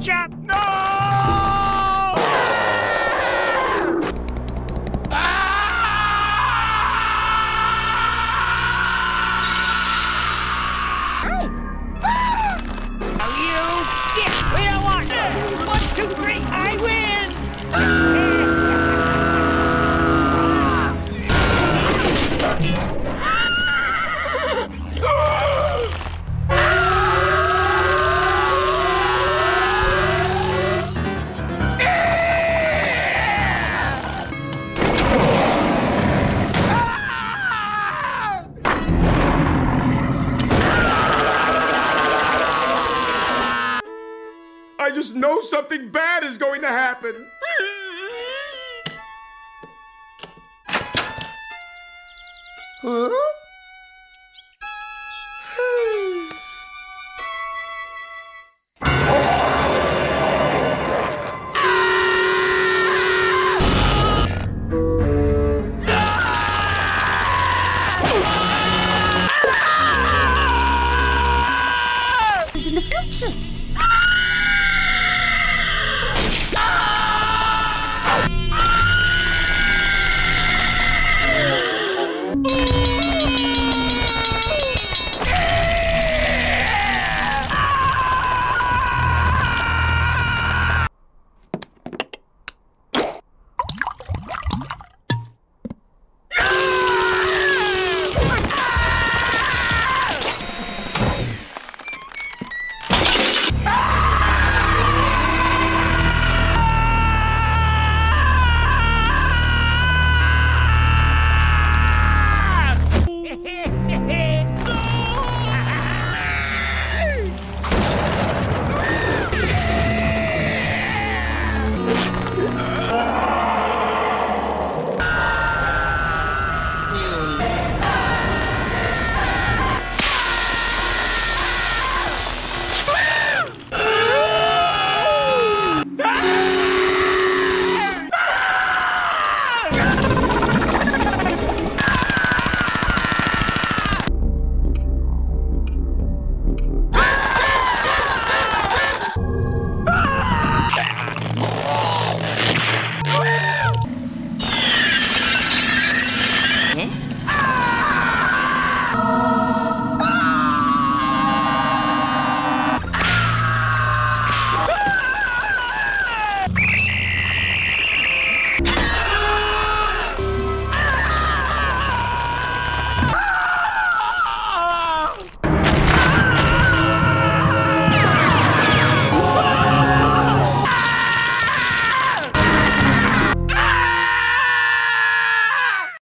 chop. No! Now ah! you get what I want. One, two, three, I win. just know something bad is going to happen. huh?